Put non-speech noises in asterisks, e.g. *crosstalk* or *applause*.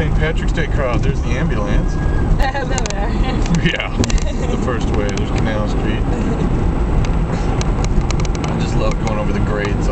St. Patrick's Day crowd. There's the ambulance. *laughs* *laughs* yeah, the first way. There's Canal Street. *laughs* I just love going over the grades.